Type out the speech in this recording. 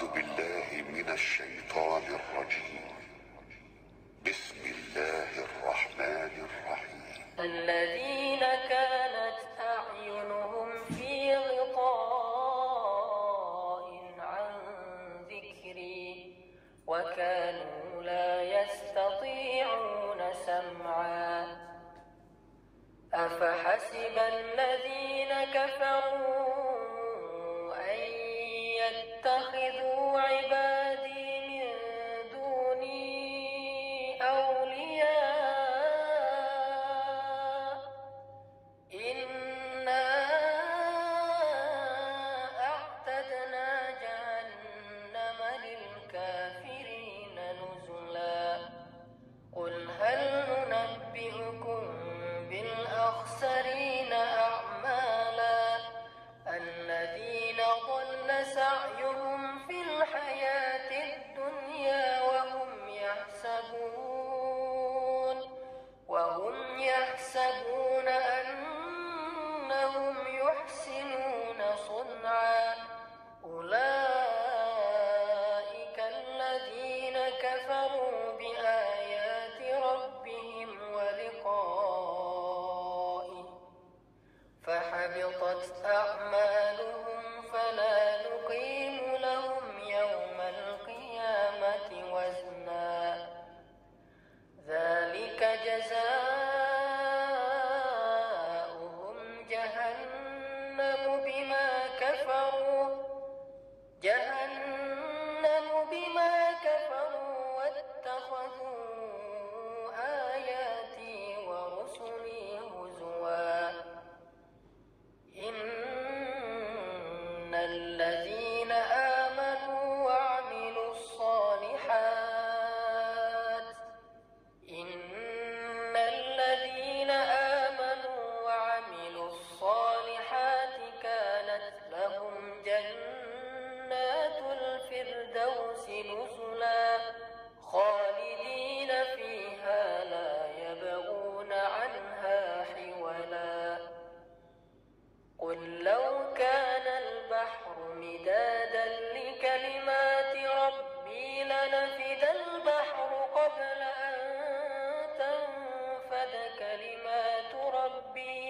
أعوذ بالله من الشيطان الرجيم. بسم الله الرحمن الرحيم. الذين كانت أعينهم في غطاء عن ذكري وكانوا لا يستطيعون سمعا. أفحسب الذين كفروا أن يتخذوا بالأخسرين فحبطت أعمالهم فلا نقيم لهم يوم القيامة وزنا. ذلك جزاؤهم جهنم بما كفروا. جهنم بما كفروا واتخذوا قل لو كان البحر مدادا لكلمات ربي لنفد البحر قبل أن تنفد كلمات ربي.